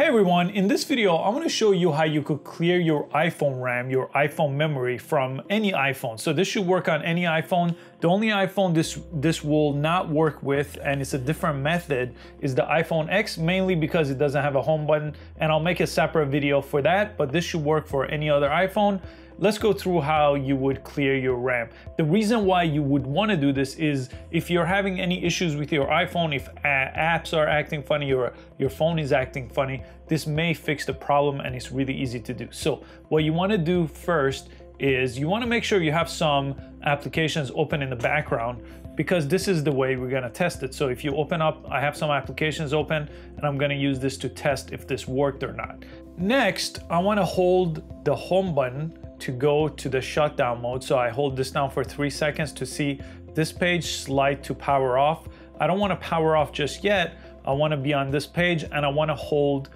Hey everyone, in this video, I want to show you how you could clear your iPhone RAM, your iPhone memory from any iPhone. So this should work on any iPhone. The only iPhone this, this will not work with, and it's a different method, is the iPhone X, mainly because it doesn't have a home button. And I'll make a separate video for that, but this should work for any other iPhone let's go through how you would clear your RAM. The reason why you would want to do this is if you're having any issues with your iPhone, if apps are acting funny or your phone is acting funny, this may fix the problem and it's really easy to do. So what you want to do first is you want to make sure you have some applications open in the background because this is the way we're going to test it. So if you open up, I have some applications open and I'm going to use this to test if this worked or not. Next, I want to hold the home button to go to the shutdown mode. So I hold this down for three seconds to see this page slide to power off. I don't wanna power off just yet. I wanna be on this page and I wanna hold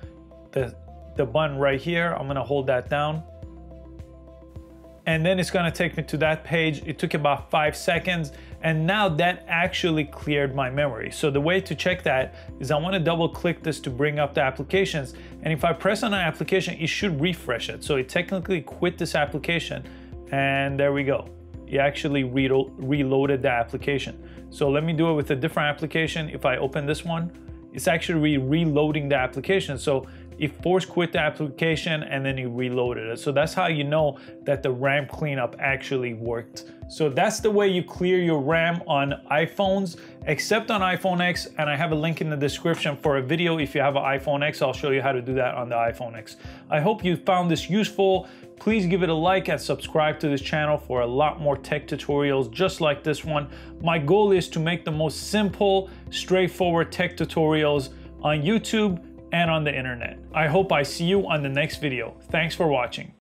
the, the button right here. I'm gonna hold that down and then it's gonna take me to that page. It took about five seconds and now that actually cleared my memory. So the way to check that is I wanna double click this to bring up the applications and if I press on an application, it should refresh it. So it technically quit this application and there we go. It actually re reloaded the application. So let me do it with a different application. If I open this one, it's actually reloading the application. So it force quit the application and then you reloaded it. So that's how you know that the RAM cleanup actually worked. So that's the way you clear your RAM on iPhones, except on iPhone X. And I have a link in the description for a video. If you have an iPhone X, I'll show you how to do that on the iPhone X. I hope you found this useful. Please give it a like and subscribe to this channel for a lot more tech tutorials just like this one. My goal is to make the most simple, straightforward tech tutorials on YouTube and on the internet. I hope I see you on the next video. Thanks for watching.